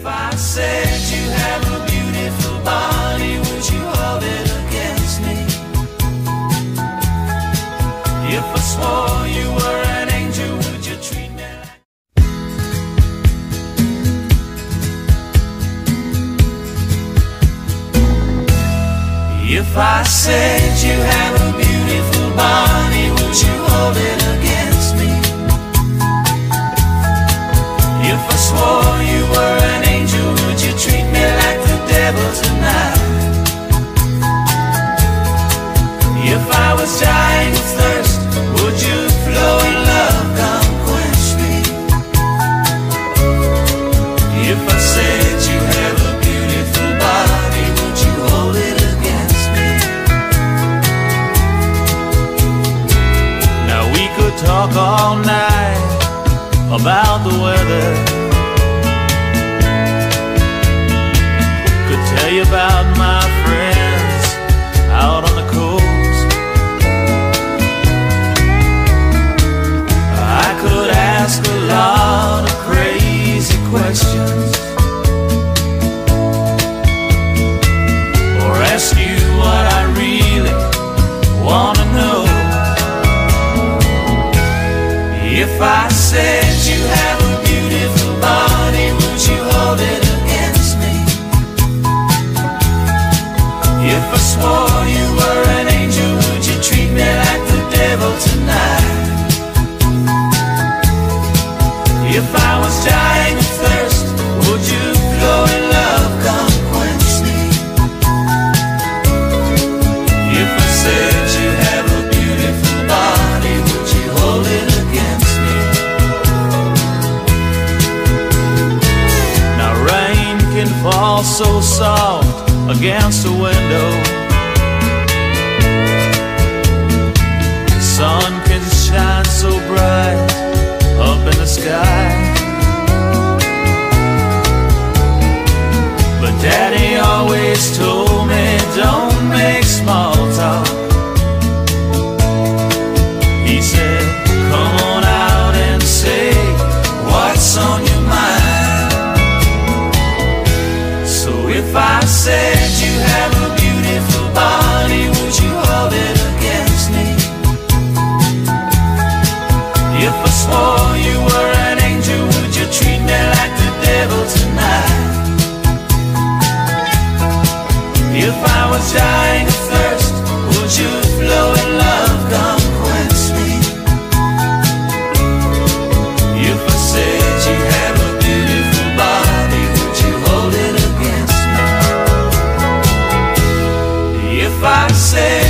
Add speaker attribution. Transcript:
Speaker 1: If I said you have a beautiful body, would you hold it against me? If I swore you were an angel, would you treat me? If I said you have a beautiful body. talk all night about the weather. Could tell you about If I said you have a beautiful body, would you hold it against me? If I swore you were an angel, would you treat me like the devil tonight? If I so soft against the window. said you have a beautiful body, would you hold it against me? If I swore you were an angel, would you treat me like the devil tonight? If I was dying, say.